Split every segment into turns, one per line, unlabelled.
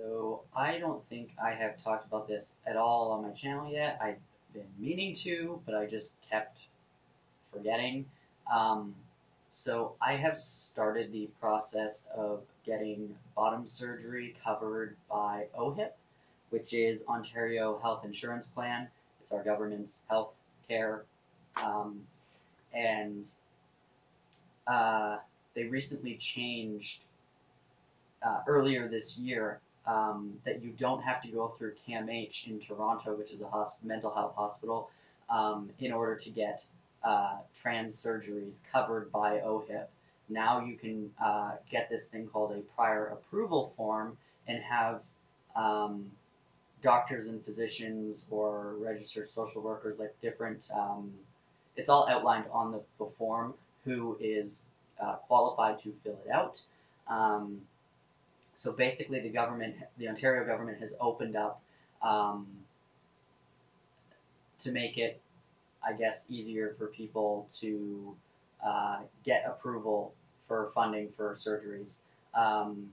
So I don't think I have talked about this at all on my channel yet. I've been meaning to, but I just kept forgetting. Um, so I have started the process of getting bottom surgery covered by OHIP, which is Ontario Health Insurance Plan. It's our government's health care. Um, and uh, they recently changed uh, earlier this year um, that you don't have to go through CAMH in Toronto, which is a hosp- mental health hospital, um, in order to get uh, trans surgeries covered by OHIP. Now you can uh, get this thing called a prior approval form and have um, doctors and physicians or registered social workers, like different, um, it's all outlined on the, the form who is uh, qualified to fill it out. Um, so basically, the government, the Ontario government, has opened up um, to make it, I guess, easier for people to uh, get approval for funding for surgeries, um,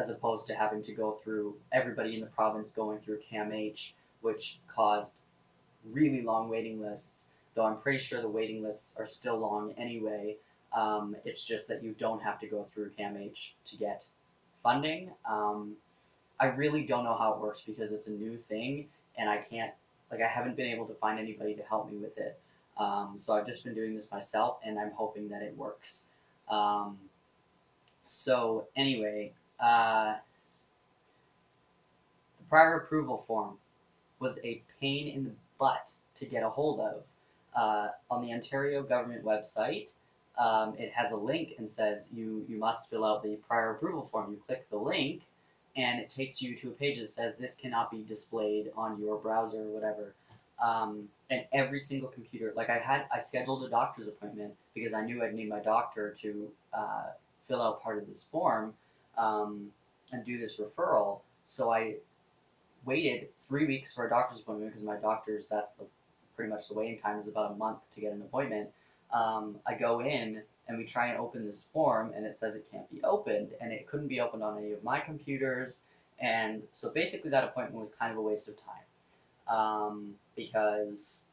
as opposed to having to go through everybody in the province going through CAMH, which caused really long waiting lists. Though I'm pretty sure the waiting lists are still long anyway. Um, it's just that you don't have to go through CAMH to get funding. Um, I really don't know how it works because it's a new thing and I can't, like, I haven't been able to find anybody to help me with it. Um, so I've just been doing this myself and I'm hoping that it works. Um, so, anyway, uh, the prior approval form was a pain in the butt to get a hold of. Uh, on the Ontario government website, um, it has a link and says you, you must fill out the prior approval form. You click the link and it takes you to a page that says this cannot be displayed on your browser or whatever. Um, and every single computer, like I had, I scheduled a doctor's appointment because I knew I'd need my doctor to uh, fill out part of this form um, and do this referral. So I waited three weeks for a doctor's appointment because my doctor's that's the pretty much the waiting time is about a month to get an appointment um, I go in and we try and open this form and it says it can't be opened and it couldn't be opened on any of my computers. And so basically that appointment was kind of a waste of time um, because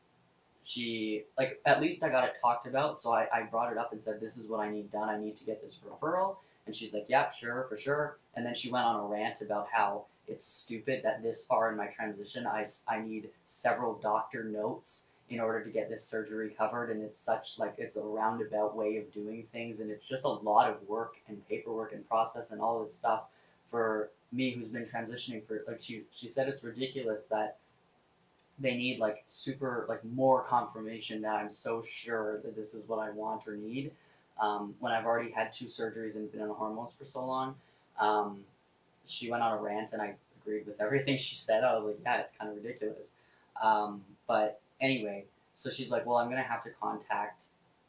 she like at least I got it talked about. So I, I brought it up and said this is what I need done. I need to get this referral. And she's like yep sure for sure. And then she went on a rant about how it's stupid that this far in my transition I, I need several doctor notes in order to get this surgery covered and it's such like it's a roundabout way of doing things and it's just a lot of work and paperwork and process and all this stuff for me who's been transitioning for like she she said it's ridiculous that they need like super like more confirmation that I'm so sure that this is what I want or need um, when I've already had two surgeries and been on hormones for so long. Um, she went on a rant and I agreed with everything she said. I was like yeah it's kind of ridiculous. Um, but anyway, so she's like, well, I'm going to have to contact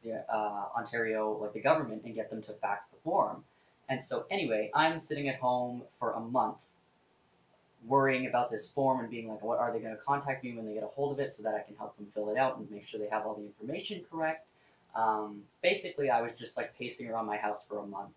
the uh, Ontario, like the government, and get them to fax the form. And so anyway, I'm sitting at home for a month worrying about this form and being like, what are they going to contact me when they get a hold of it so that I can help them fill it out and make sure they have all the information correct. Um, basically, I was just like pacing around my house for a month.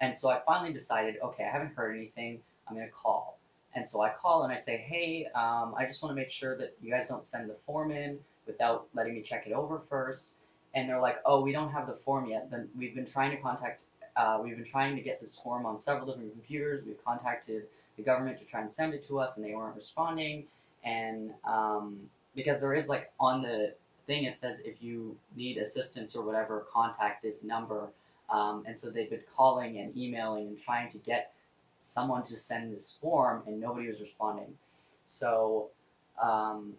And so I finally decided, okay, I haven't heard anything. I'm going to call. And so I call and I say, hey, um, I just want to make sure that you guys don't send the form in without letting me check it over first. And they're like, oh, we don't have the form yet. Then we've been trying to contact, uh, we've been trying to get this form on several different computers. We've contacted the government to try and send it to us, and they weren't responding. And um, because there is like on the thing, it says if you need assistance or whatever, contact this number. Um, and so they've been calling and emailing and trying to get someone to send this form and nobody was responding. So um,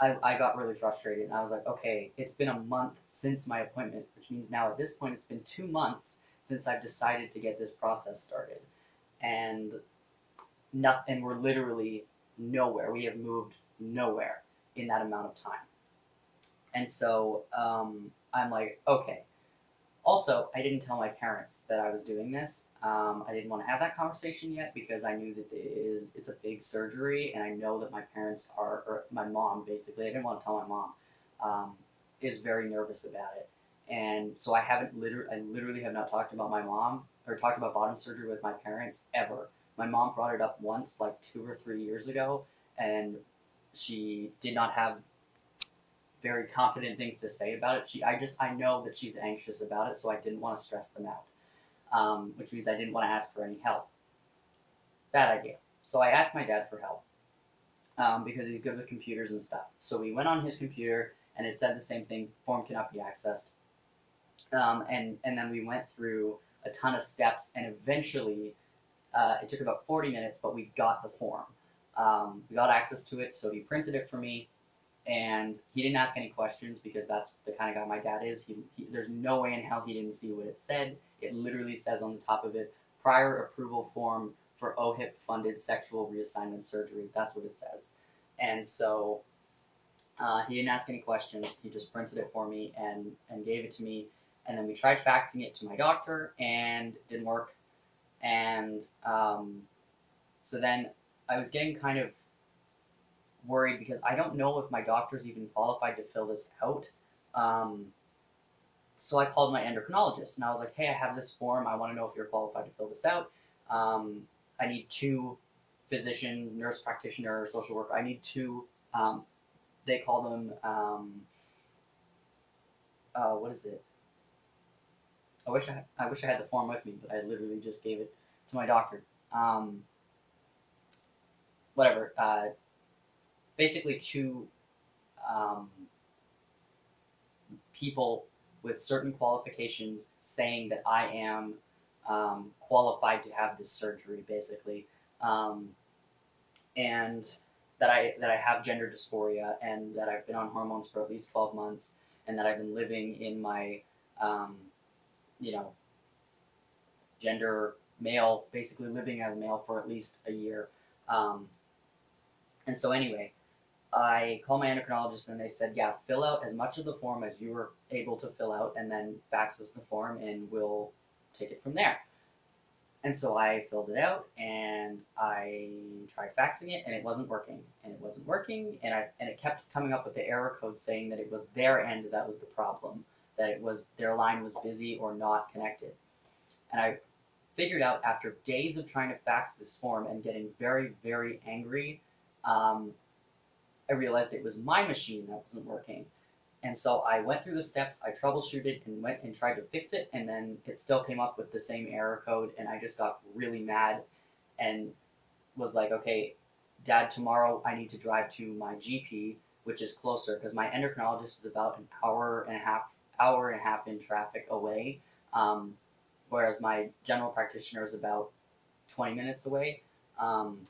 I, I got really frustrated and I was like, okay, it's been a month since my appointment, which means now at this point it's been two months since I've decided to get this process started. And not, and we're literally nowhere. We have moved nowhere in that amount of time. And so um, I'm like, okay, also, I didn't tell my parents that I was doing this. Um, I didn't want to have that conversation yet because I knew that it is it's a big surgery, and I know that my parents are, or my mom basically. I didn't want to tell my mom. Um, is very nervous about it, and so I haven't literally, I literally have not talked about my mom or talked about bottom surgery with my parents ever My mom brought it up once, like two or three years ago, and she did not have very confident things to say about it. She, I just, I know that she's anxious about it, so I didn't want to stress them out. Um, which means I didn't want to ask for any help. Bad idea. So I asked my dad for help um, because he's good with computers and stuff. So we went on his computer, and it said the same thing: form cannot be accessed. Um, and and then we went through a ton of steps, and eventually, uh, it took about 40 minutes, but we got the form. Um, we got access to it, so he printed it for me, and he didn't ask any questions because that's the kind of guy my dad is. He, he, there's no way in hell he didn't see what it said. It literally says on the top of it, prior approval form for OHIP funded sexual reassignment surgery. That's what it says. And so uh, he didn't ask any questions. He just printed it for me and, and gave it to me. And then we tried faxing it to my doctor and didn't work. And um, so then I was getting kind of worried because I don't know if my doctor's even qualified to fill this out. Um, so I called my endocrinologist and I was like, hey, I have this form. I want to know if you're qualified to fill this out. Um, I need two physician, nurse practitioner, social worker. I need two. Um, they call them. Um, uh, what is it? I wish I I wish I had the form with me, but I literally just gave it to my doctor. Um, whatever. Uh, basically, two um, people with certain qualifications saying that I am um, qualified to have this surgery, basically, um, and that I that I have gender dysphoria and that I've been on hormones for at least 12 months and that I've been living in my, um, you know, gender male, basically living as male for at least a year. Um, and so anyway, I called my endocrinologist and they said, yeah, fill out as much of the form as you were able to fill out and then fax us the form and we'll take it from there. And so I filled it out and I tried faxing it and it wasn't working and it wasn't working and I and it kept coming up with the error code saying that it was their end that was the problem, that it was their line was busy or not connected. And I figured out after days of trying to fax this form and getting very, very angry, um, I realized it was my machine that wasn't working. And so I went through the steps, I troubleshooted and went and tried to fix it, and then it still came up with the same error code, and I just got really mad and was like, okay, Dad, tomorrow I need to drive to my GP, which is closer, because my endocrinologist is about an hour and a half, hour and a half in traffic away, um, whereas my general practitioner is about 20 minutes away. Um,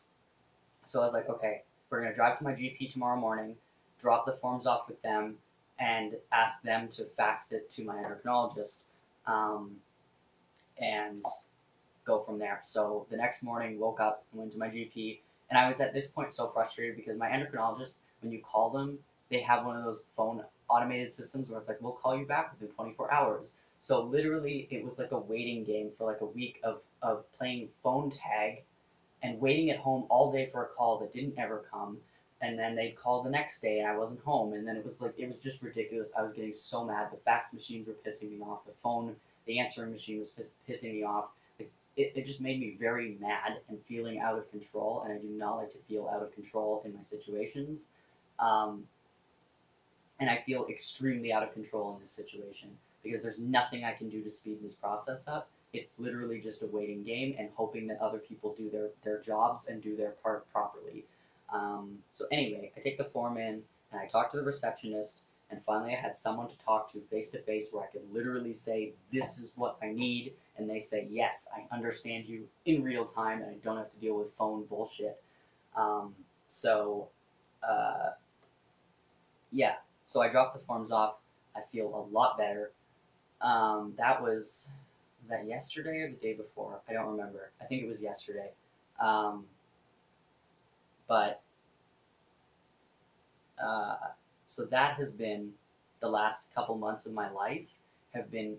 so I was like, okay, we're gonna drive to my GP tomorrow morning, drop the forms off with them, and ask them to fax it to my endocrinologist um, and go from there. So the next morning, woke up and went to my GP, and I was at this point so frustrated because my endocrinologist, when you call them, they have one of those phone automated systems where it's like, we'll call you back within 24 hours. So literally, it was like a waiting game for like a week of, of playing phone tag and waiting at home all day for a call that didn't ever come and then they'd call the next day and I wasn't home and then it was like it was just ridiculous. I was getting so mad. The fax machines were pissing me off. The phone, the answering machine was piss, pissing me off. It, it, just made me very mad and feeling out of control and I do not like to feel out of control in my situations. Um, and I feel extremely out of control in this situation because there's nothing I can do to speed this process up. It's literally just a waiting game and hoping that other people do their, their jobs and do their part properly. Um, so anyway, I take the form in and I talk to the receptionist and finally I had someone to talk to face to face where I could literally say, this is what I need. And they say, yes, I understand you in real time and I don't have to deal with phone bullshit. Um, so, uh, yeah, so I dropped the forms off. I feel a lot better. Um, that was, was that yesterday or the day before? I don't remember. I think it was yesterday. Um, but uh, so that has been the last couple months of my life have been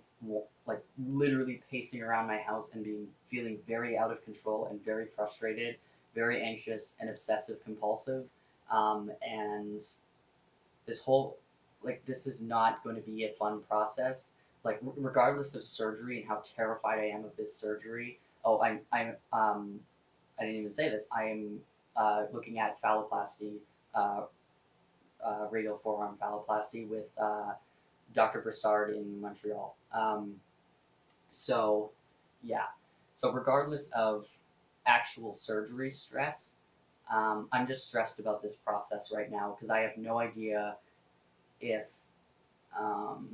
like literally pacing around my house and being feeling very out of control and very frustrated, very anxious and obsessive compulsive. Um, and this whole like this is not going to be a fun process. Like regardless of surgery and how terrified I am of this surgery. Oh, I'm I'm um I didn't even say this. I am uh, looking at phalloplasty, uh, uh, radial forearm phalloplasty with uh, Dr. Brassard in Montreal. Um, so, yeah. So regardless of actual surgery stress, um, I'm just stressed about this process right now because I have no idea if um,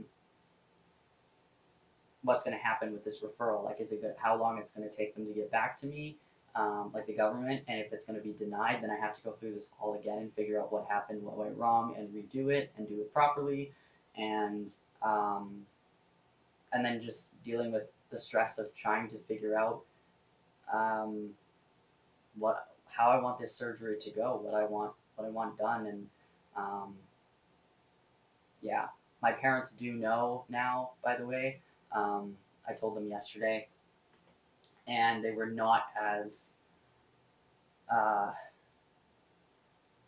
what's going to happen with this referral. Like, is it good, how long it's going to take them to get back to me, um, like the government, and if it's going to be denied, then I have to go through this all again and figure out what happened, what went wrong, and redo it and do it properly, and um, and then just dealing with the stress of trying to figure out um, what how I want this surgery to go, what I want what I want done, and um, yeah, my parents do know now. By the way, um, I told them yesterday, and they were not as uh,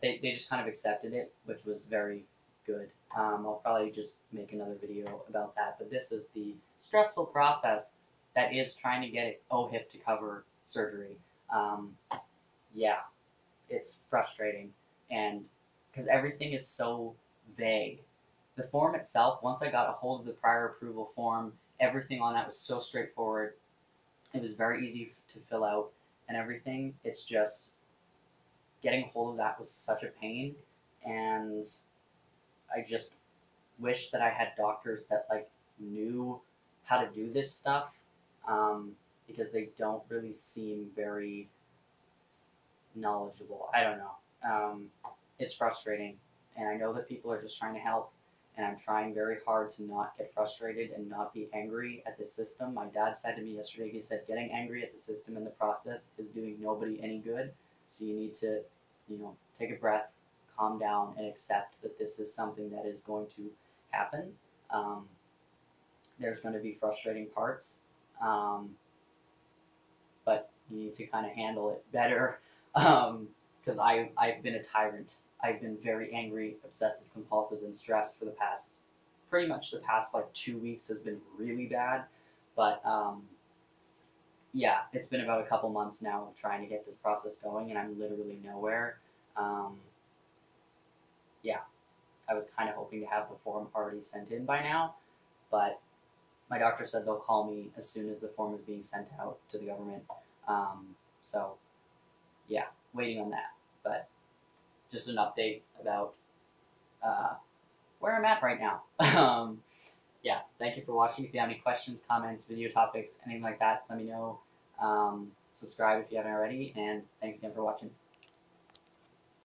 they they just kind of accepted it, which was very good. Um, I'll probably just make another video about that. But this is the stressful process that is trying to get OHIP to cover surgery. Um, yeah, it's frustrating, and because everything is so vague. The form itself, once I got a hold of the prior approval form, everything on that was so straightforward. It was very easy to fill out and everything. It's just getting hold of that was such a pain, and I just wish that I had doctors that like knew how to do this stuff um, because they don't really seem very knowledgeable. I don't know. Um, it's frustrating, and I know that people are just trying to help, and I'm trying very hard to not get frustrated and not be angry at the system. My dad said to me yesterday, he said, getting angry at the system in the process is doing nobody any good. So you need to, you know, take a breath, calm down, and accept that this is something that is going to happen. Um, there's going to be frustrating parts, um, but you need to kind of handle it better because um, I I've been a tyrant. I've been very angry, obsessive, compulsive, and stressed for the past pretty much the past like two weeks has been really bad. But um, yeah, it's been about a couple months now of trying to get this process going, and I'm literally nowhere. Um, yeah, I was kind of hoping to have the form already sent in by now, but my doctor said they'll call me as soon as the form is being sent out to the government. Um, so yeah, waiting on that. But just an update about uh, where I'm at right now. um, yeah, thank you for watching. If you have any questions, comments, video topics, anything like that, let me know. Um, subscribe if you haven't already, and thanks again for watching.